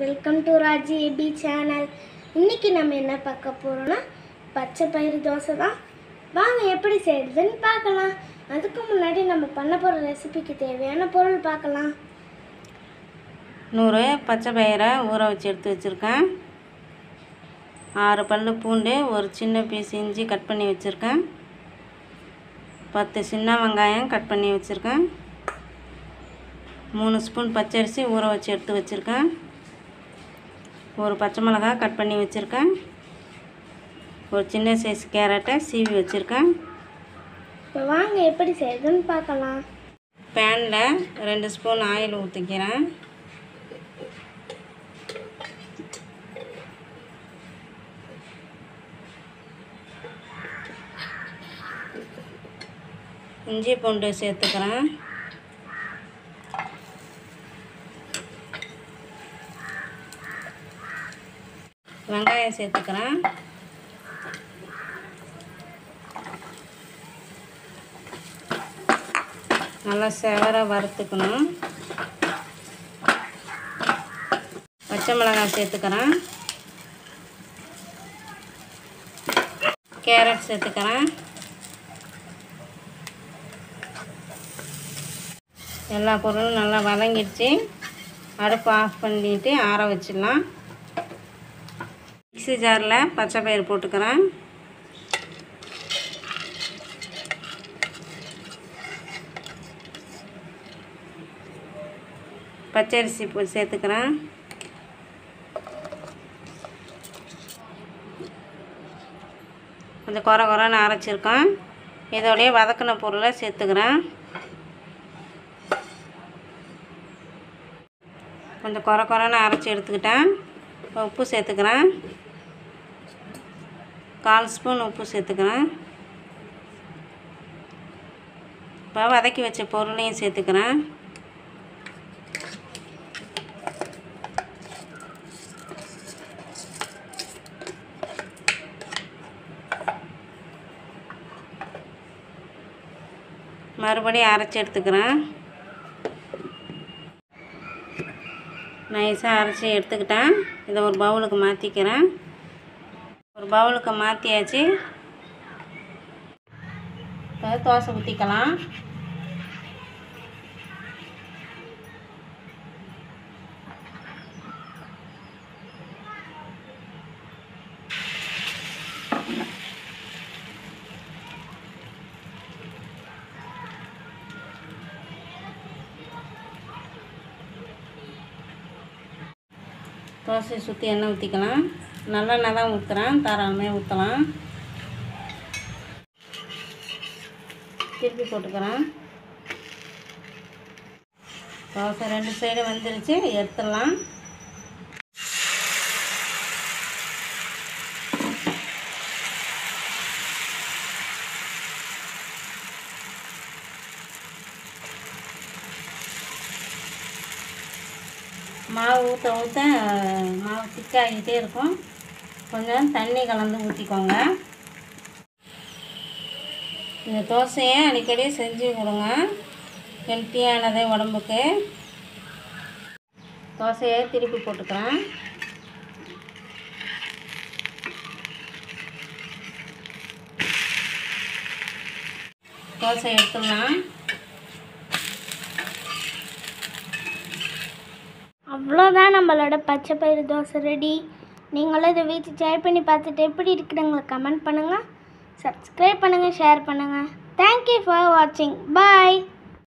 Welcome to Raji A B channel இன்றைக்கி நம்ம என்ன பார்க்க போகிறோம்னா பச்சை பயிறு தோசை தான். வாங்க எப்படி செய்யறதுன்னு பார்க்கலாம். அதுக்கு முன்னாடி நம்ம பண்ண போகிற ரெசிபிக்கு தேவையான பொருள் பார்க்கலாம். நூறு பச்சை பயிரை ஊற வச்சு எடுத்து வச்சுருக்கேன். ஆறு பல் பூண்டு ஒரு சின்ன பீஸ் இஞ்சி கட் பண்ணி வச்சுருக்கேன். பத்து சின்ன வெங்காயம் கட் பண்ணி வச்சுருக்கேன். மூணு ஸ்பூன் பச்சரிசி ஊற வச்சு எடுத்து வச்சுருக்கேன். ஒரு பச்சை மிளகாய் கட் பண்ணி வச்சுருக்கேன். ஒரு சின்ன சைஸ் கேரட்டை சீவி வச்சுருக்கேன். இப்போ வாங்க எப்படி செய்யறதுன்னு பார்க்கலாம். பேனில் ரெண்டு ஸ்பூன் ஆயில் ஊற்றிக்கிறேன் இஞ்சி பூண்டு சேர்த்துக்கிறேன். வெங்காயம் சேர்த்துக்கிறேன். நல்லா செவர வறுத்துக்கணும். பச்சை மிளகாய் சேர்த்துக்கிறேன். கேரட் சேர்த்துக்கிறேன். எல்லா பொருளும் நல்லா வதங்கிடுச்சு. அடுப்பு ஆஃப் பண்ணிட்டு ஆற வச்சிடலாம். மிக்ஸி ஜாரில் பச்சை பயிறு போட்டுக்கிறேன். பச்சரிசி போ சேர்த்துக்கிறேன். கொஞ்சம் குறை குறைன்னு அரைச்சிருக்கேன். இதோடைய வதக்கின பொருளை சேர்த்துக்கிறேன். கொஞ்சம் குறை குறைன்னு அரைச்சி எடுத்துக்கிட்டேன். உப்பு சேர்த்துக்கிறேன். கால் ஸ்பூன் உப்பு சேர்த்துக்கிறேன். இப்போ வதக்கி வச்ச பொருளையும் சேர்த்துக்கிறேன். மறுபடியும் அரைச்சி எடுத்துக்கிறேன். நைஸாக அரைச்சி எடுத்துக்கிட்டேன். இதை ஒரு பவுலுக்கு மாற்றிக்கிறேன் ஒரு பவுலுக்கு மாற்றியாச்சு இப்போ தோசை ஊற்றிக்கலாம் தோசை சுற்றி எண்ணெய் ஊற்றிக்கலாம் நல்லெண்ணெய் தான் ஊற்றுறேன் தாராளமே ஊற்றலாம் திருப்பி போட்டுக்கிறேன். தோசை ரெண்டு சைடு வந்துருச்சு எடுத்துடலாம். மாவு ஊற்ற ஊற்ற மாவு திக்காகிட்டே இருக்கும். கொஞ்சம் தண்ணி கலந்து ஊற்றிக்கோங்க இந்த தோசையை அடிக்கடி செஞ்சு கொடுங்க. ஹெல்த்தியானது உடம்புக்கு. தோசையை திருப்பி போட்டுக்கிறேன். தோசை எடுத்துடலாம். அவ்வளோதான் நம்மளோட பச்சை பயிறு தோசை ரெடி. நீங்களும் இதை வீட்டில் ஷேர் பண்ணி பார்த்துட்டு எப்படி இருக்குதுங்களை கமெண்ட் பண்ணுங்கள் சப்ஸ்கிரைப் பண்ணுங்கள் ஷேர் பண்ணுங்கள் தேங்க்யூ ஃபார் வாட்சிங் பாய்